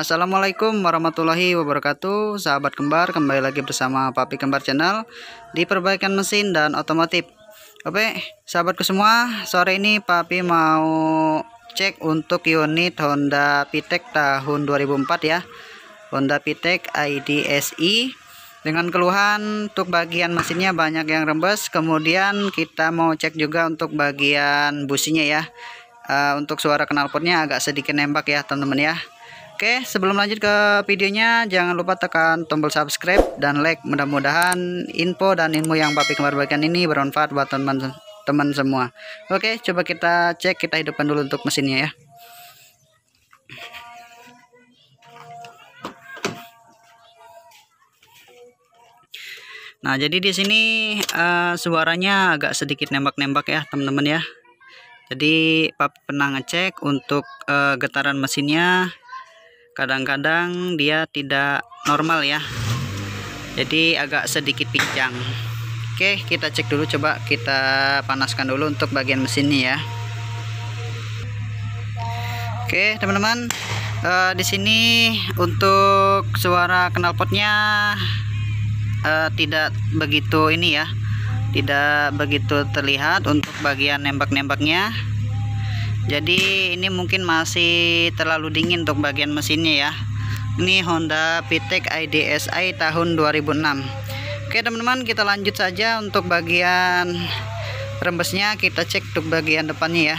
Assalamualaikum warahmatullahi wabarakatuh. Sahabat kembar kembali lagi bersama Papi Kembar Channel Di perbaikan mesin dan otomotif. Oke sahabatku semua Sore ini Papi mau cek untuk unit Honda Pitek tahun 2004 ya. Honda Pitek IDSI dengan keluhan untuk bagian mesinnya banyak yang rembes. Kemudian kita mau cek juga untuk bagian businya ya. Uh, untuk suara knalpotnya agak sedikit nembak ya teman-teman ya. Oke, sebelum lanjut ke videonya, jangan lupa tekan tombol subscribe dan like. Mudah-mudahan info dan ilmu yang Papi kembar bagian ini bermanfaat buat teman-teman semua. Oke, coba kita cek, kita hidupkan dulu untuk mesinnya ya. Nah, jadi di sini uh, suaranya agak sedikit nembak-nembak ya, teman-teman ya. Jadi Papi pernah ngecek untuk uh, getaran mesinnya kadang-kadang dia tidak normal ya jadi agak sedikit pincang oke kita cek dulu. Coba kita panaskan dulu untuk bagian mesinnya ya. Oke teman-teman. Uh, di sini untuk suara knalpotnya uh, tidak begitu ini ya. Tidak begitu terlihat untuk bagian nembak-nembaknya. Jadi ini mungkin masih terlalu dingin untuk bagian mesinnya ya. Ini Honda Pitek IDSI tahun 2006 oke teman-teman kita lanjut saja untuk bagian rembesnya. Kita cek untuk bagian depannya ya.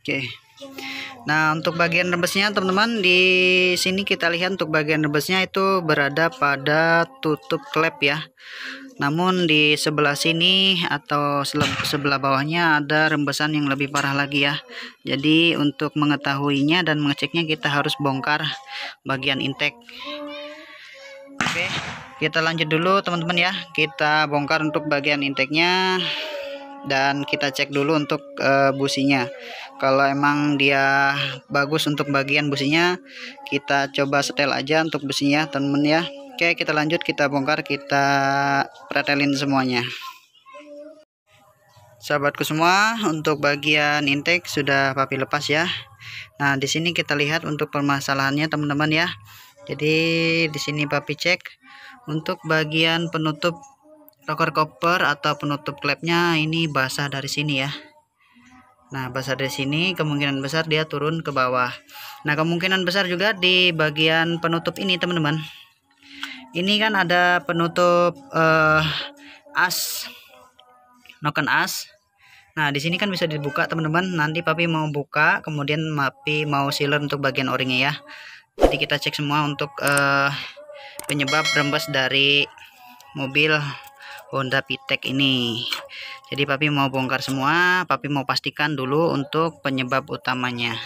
Oke. Nah, untuk bagian rebesnya teman-teman di sini kita lihat untuk bagian rebesnya itu berada pada tutup klep ya. Namun di sebelah sini atau sebelah bawahnya ada rembesan yang lebih parah lagi ya. Jadi untuk mengetahuinya dan mengeceknya kita harus bongkar bagian intake. Oke, kita lanjut dulu teman-teman ya. Kita bongkar untuk bagian intake-nya dan kita cek dulu untuk uh, businya kalau emang dia bagus untuk bagian businya kita coba setel aja untuk businya temen ya oke kita lanjut kita bongkar kita pretelin semuanya. Sahabatku semua untuk bagian intake sudah papi lepas ya. Nah di sini kita lihat untuk permasalahannya teman-teman ya. Jadi di sini papi cek untuk bagian penutup Locker cover atau penutup klepnya ini basah dari sini ya. Nah basah dari sini kemungkinan besar dia turun ke bawah. Nah kemungkinan besar juga di bagian penutup ini teman-teman Ini kan ada penutup uh, as. Noken as. Nah di sini kan bisa dibuka teman-teman. Nanti papi mau buka kemudian papi mau sealer untuk bagian o-ringnya ya. Jadi kita cek semua untuk uh, penyebab rembes dari mobil Honda Pitek ini. Jadi papi mau bongkar semua papi mau pastikan dulu untuk penyebab utamanya.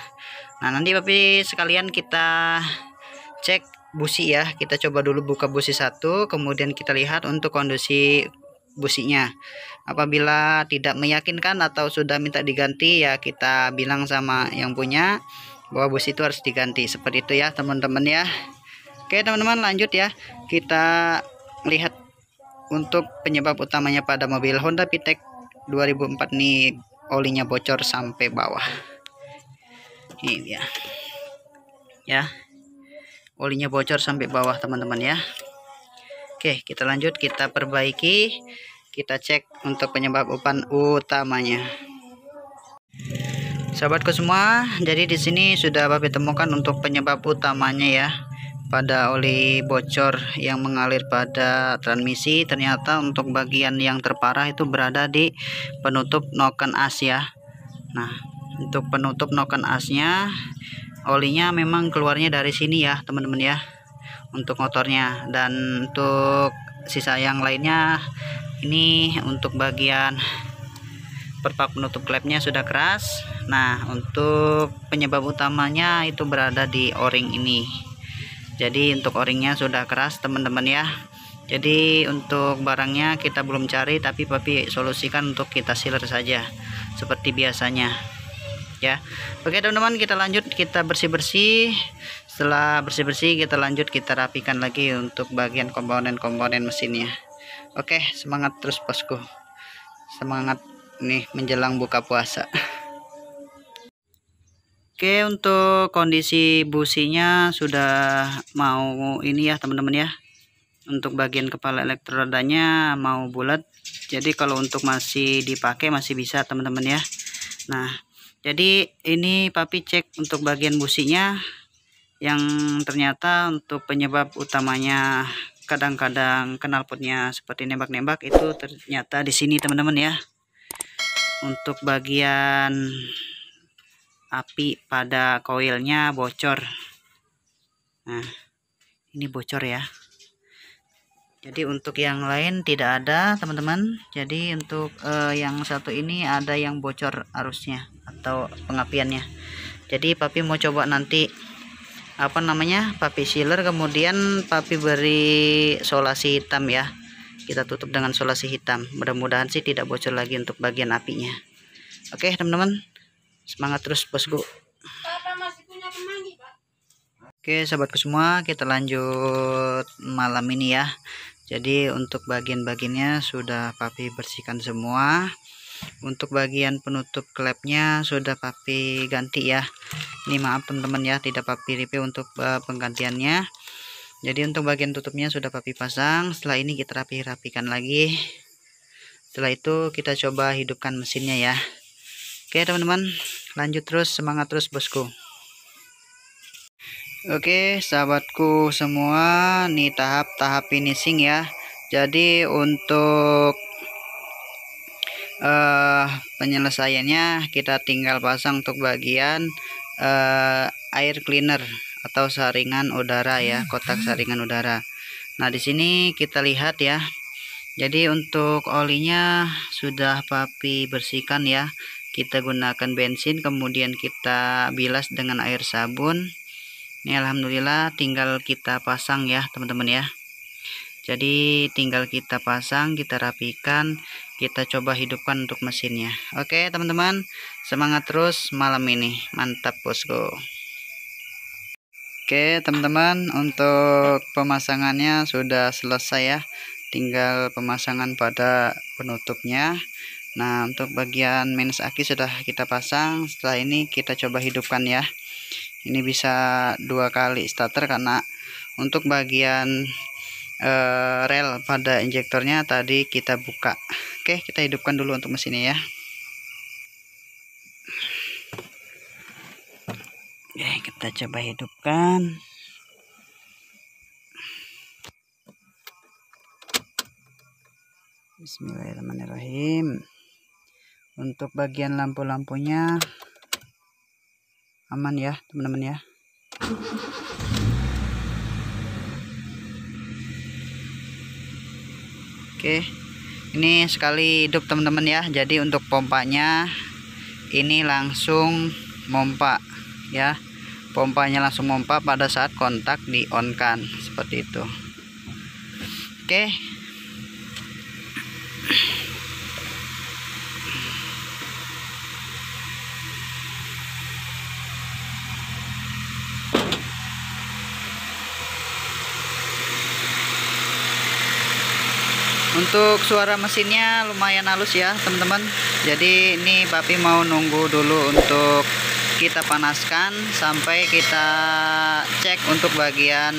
Nah nanti papi sekalian kita cek busi ya. Kita coba dulu buka busi satu kemudian kita lihat untuk kondisi businya. Apabila tidak meyakinkan atau sudah minta diganti ya kita bilang sama yang punya bahwa busi itu harus diganti. Seperti itu ya teman-teman ya. Oke teman-teman lanjut ya. Kita lihat untuk penyebab utamanya pada mobil Honda Pitek 2004 nih olinya bocor sampai bawah. Ini dia. Ya olinya bocor sampai bawah teman-teman ya. Oke kita lanjut kita perbaiki. Kita cek untuk penyebab upan utamanya. Sahabatku semua jadi di sini sudah Bapak temukan untuk penyebab utamanya ya. Pada oli bocor yang mengalir pada transmisi ternyata untuk bagian yang terparah itu berada di penutup noken as ya. Nah untuk penutup noken asnya olinya memang keluarnya dari sini ya teman-teman ya untuk motornya. Dan untuk sisa yang lainnya ini untuk bagian perpak penutup klepnya sudah keras. Nah untuk penyebab utamanya itu berada di o-ring ini. Jadi untuk o-ringnya sudah keras teman-teman ya. Jadi untuk barangnya kita belum cari tapi papi solusikan untuk kita sealer saja seperti biasanya ya. Oke teman-teman kita lanjut. Kita bersih-bersih. Setelah bersih-bersih kita lanjut. Kita rapikan lagi untuk bagian komponen-komponen mesinnya. Oke semangat terus bosku. Semangat nih menjelang buka puasa. Oke untuk kondisi businya sudah mau ini ya teman-teman ya. Untuk bagian kepala elektrodanya mau bulat. Jadi kalau untuk masih dipakai masih bisa teman-teman ya. Nah jadi ini papi cek untuk bagian businya yang ternyata untuk penyebab utamanya kadang-kadang knalpotnya seperti nembak-nembak itu ternyata di sini teman-teman ya. Untuk bagian api pada koilnya bocor. Nah ini bocor ya jadi untuk yang lain tidak ada teman-teman. Jadi untuk uh, yang satu ini ada yang bocor arusnya atau pengapiannya. Jadi papi mau coba nanti apa namanya papi sealer kemudian papi beri solasi hitam ya. Kita tutup dengan solasi hitam. Mudah-mudahan sih tidak bocor lagi untuk bagian apinya. Oke teman-teman. Semangat terus bosku Oke sahabatku semua kita lanjut malam ini ya jadi untuk bagian-bagiannya sudah papi bersihkan semua. Untuk bagian penutup klepnya sudah papi ganti ya. Ini maaf teman-teman ya tidak papi repair untuk uh, penggantiannya. Jadi untuk bagian tutupnya sudah papi pasang. Setelah ini kita rapi-rapikan lagi. Setelah itu kita coba hidupkan mesinnya ya. Oke teman-teman lanjut terus. Semangat terus bosku Oke sahabatku semua nih tahap-tahap finishing ya. Jadi untuk uh, penyelesaiannya kita tinggal pasang untuk bagian uh, air cleaner atau saringan udara ya kotak saringan udara. Nah di sini kita lihat ya. Jadi untuk olinya sudah papi bersihkan ya. Kita gunakan bensin kemudian kita bilas dengan air sabun ini Alhamdulillah tinggal kita pasang ya teman-teman ya. Jadi tinggal kita pasang kita rapikan kita coba hidupkan untuk mesinnya. Oke teman-teman semangat terus malam ini. Mantap bosku. Oke teman-teman untuk pemasangannya sudah selesai ya. Tinggal pemasangan pada penutupnya. Nah untuk bagian minus aki sudah kita pasang. Setelah ini kita coba hidupkan ya ini bisa dua kali starter karena untuk bagian uh, rel pada injektornya tadi kita buka. Oke kita hidupkan dulu untuk mesinnya ya. Oke kita coba hidupkan. Bismillahirrahmanirrahim. Untuk bagian lampu-lampunya aman ya teman-teman ya. Oke ini sekali hidup teman-teman ya. Jadi untuk pompanya ini langsung mompa ya. Pompanya langsung mompa pada saat kontak di on kan seperti itu. Oke untuk suara mesinnya lumayan halus ya teman-teman. Jadi ini papi mau nunggu dulu untuk kita panaskan sampai kita cek untuk bagian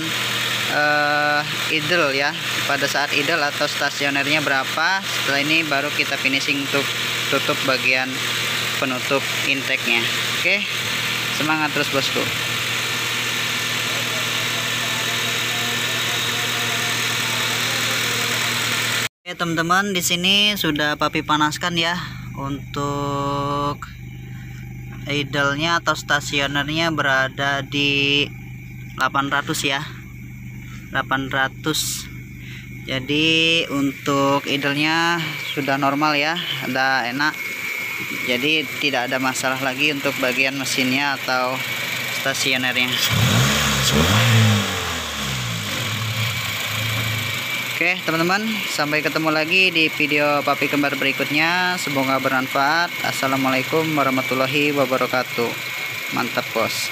uh, idle ya. Pada saat idle atau stasionernya berapa setelah ini baru kita finishing untuk tutup bagian penutup intake nya oke semangat terus bosku Oke teman-teman di sini sudah papi panaskan ya untuk idle-nya atau stasionernya berada di 800 ya. 800 jadi untuk idle-nya sudah normal ya ada enak. Jadi tidak ada masalah lagi untuk bagian mesinnya atau stasionernya Oke teman-teman sampai ketemu lagi di video papi kembar berikutnya. Semoga bermanfaat. Assalamualaikum warahmatullahi wabarakatuh. Mantap bos